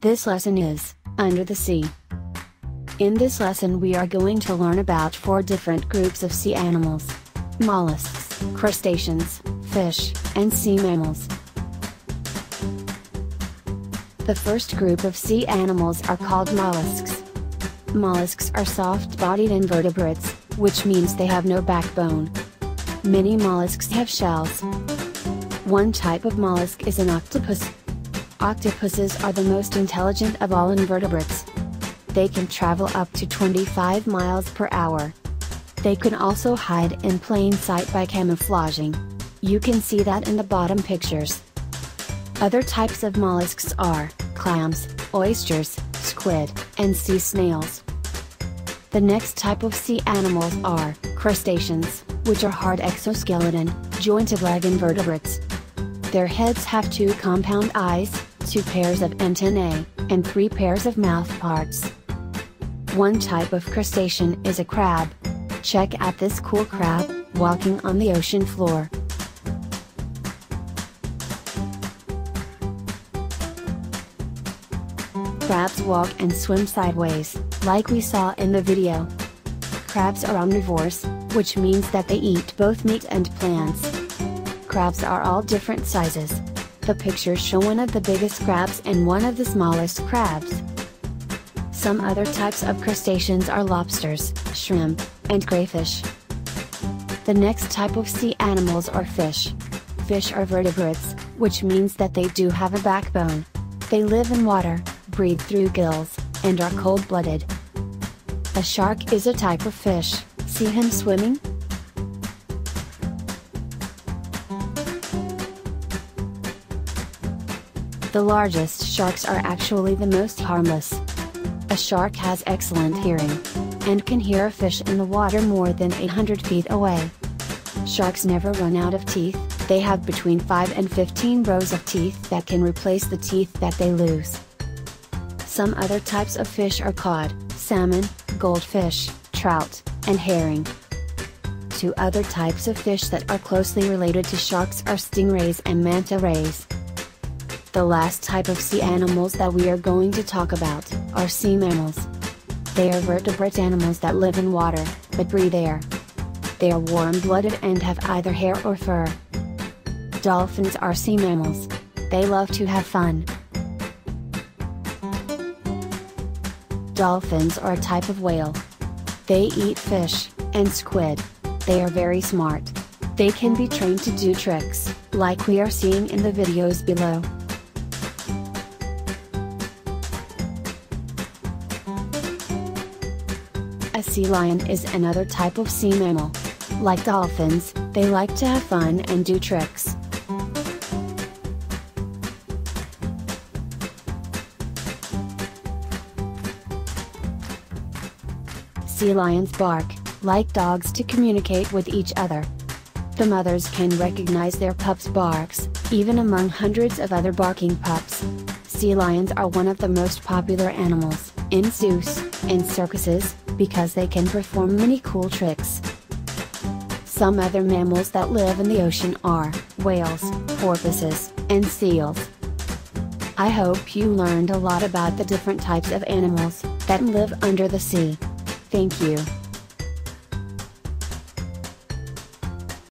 This lesson is, Under the Sea. In this lesson we are going to learn about four different groups of sea animals. Mollusks, crustaceans, fish, and sea mammals. The first group of sea animals are called mollusks. Mollusks are soft-bodied invertebrates, which means they have no backbone. Many mollusks have shells. One type of mollusk is an octopus. Octopuses are the most intelligent of all invertebrates. They can travel up to 25 miles per hour. They can also hide in plain sight by camouflaging. You can see that in the bottom pictures. Other types of mollusks are, clams, oysters, squid, and sea snails. The next type of sea animals are, crustaceans, which are hard exoskeleton, jointed leg invertebrates. Their heads have two compound eyes, two pairs of antennae, and three pairs of mouth parts. One type of crustacean is a crab. Check out this cool crab, walking on the ocean floor. Crabs walk and swim sideways, like we saw in the video. Crabs are omnivores, which means that they eat both meat and plants. Crabs are all different sizes. The pictures show one of the biggest crabs and one of the smallest crabs. Some other types of crustaceans are lobsters, shrimp, and crayfish. The next type of sea animals are fish. Fish are vertebrates, which means that they do have a backbone. They live in water, breathe through gills, and are cold-blooded. A shark is a type of fish, see him swimming? The largest sharks are actually the most harmless. A shark has excellent hearing. And can hear a fish in the water more than 800 feet away. Sharks never run out of teeth, they have between 5 and 15 rows of teeth that can replace the teeth that they lose. Some other types of fish are cod, salmon, goldfish, trout, and herring. Two other types of fish that are closely related to sharks are stingrays and manta rays. The last type of sea animals that we are going to talk about, are sea mammals. They are vertebrate animals that live in water, but breathe air. They are warm-blooded and have either hair or fur. Dolphins are sea mammals. They love to have fun. Dolphins are a type of whale. They eat fish, and squid. They are very smart. They can be trained to do tricks, like we are seeing in the videos below. A sea lion is another type of sea mammal. Like dolphins, they like to have fun and do tricks. Sea lions bark, like dogs to communicate with each other. The mothers can recognize their pups' barks, even among hundreds of other barking pups. Sea lions are one of the most popular animals, in zoos, and circuses, because they can perform many cool tricks. Some other mammals that live in the ocean are, whales, porpoises, and seals. I hope you learned a lot about the different types of animals, that live under the sea. Thank you.